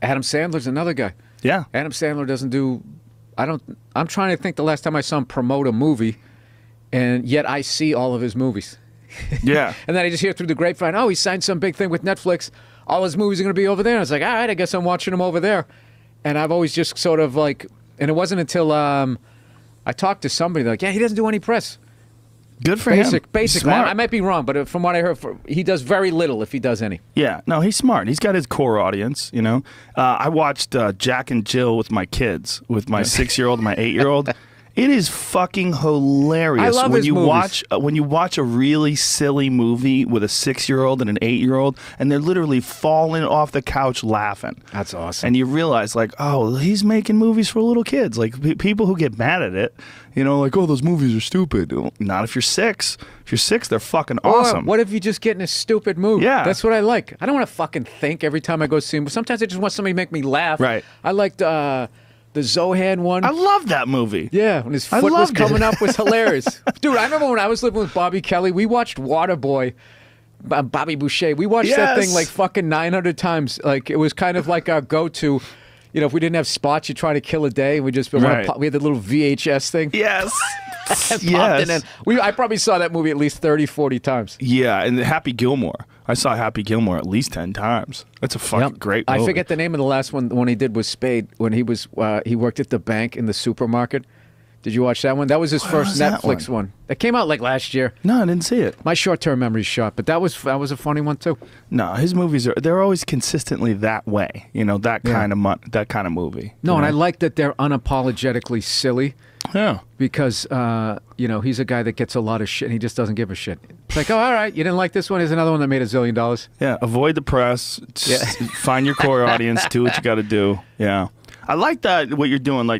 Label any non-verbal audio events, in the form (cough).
Adam Sandler's another guy. Yeah. Adam Sandler doesn't do. I don't. I'm trying to think the last time I saw him promote a movie, and yet I see all of his movies. (laughs) Yeah. And then I just hear through the grapevine, oh, he signed some big thing with Netflix. All his movies are going to be over there. And I was like, all right, I guess I'm watching them over there. And I've always just sort of like, and it wasn't until um, I talked to somebody like, yeah, he doesn't do any press. Good for Basic, him. basically. Smart. I, I might be wrong, but from what I heard, for, he does very little if he does any. Yeah, no, he's smart. He's got his core audience. You know, uh, I watched uh, Jack and Jill with my kids, with my six-year-old and my eight-year-old. (laughs) It is fucking hilarious I love when his you movies. watch uh, when you watch a really silly movie with a six-year-old and an eight-year-old, and they're literally falling off the couch laughing. That's awesome. And you realize, like, oh, he's making movies for little kids. Like pe- people who get mad at it, you know, like, oh, those movies are stupid. Not if you're six. If you're six, they're fucking Or awesome. what if you just get in a stupid mood? Yeah. That's what I like. I don't want to fucking think every time I go see him. Sometimes I just want somebody to make me laugh. Right. I liked uh, the Zohan one. I love that movie. yeah, when his foot was loved it. coming up was (laughs) hilarious. Dude, I remember when I was living with Bobby Kelly, we watched Waterboy. Uh, Bobby Boucher. We watched that thing like fucking 900 times. Like it was kind of like our go-to. You know, if we didn't have spots, you try to kill a day. We just Right. we had the little VHS thing. Yes. (laughs) yes. We, I probably saw that movie at least 30, 40 times. Yeah, and Happy Gilmore. I saw Happy Gilmore at least ten times. That's a fucking Yep. great movie. I forget the name of the last one. The one he did was Spade when he was uh, he worked at the bank in the supermarket. Did you watch that one? That was his first was that Netflix one. That came out like last year. No, I didn't see it. My short-term memory's shot, but that was that was a funny one too. No, his movies are they're always consistently that way. You know, that Yeah. kind of mon- that kind of movie. No, and I like that they're unapologetically silly Yeah. because uh, you know he's a guy that gets a lot of shit and he just doesn't give a shit. It's like, oh, all right, you didn't like this one. Here's another one that made a zillion dollars. Yeah, avoid the press. Yeah. find your core audience. Do what you got to do. Yeah, I like that. What you're doing, like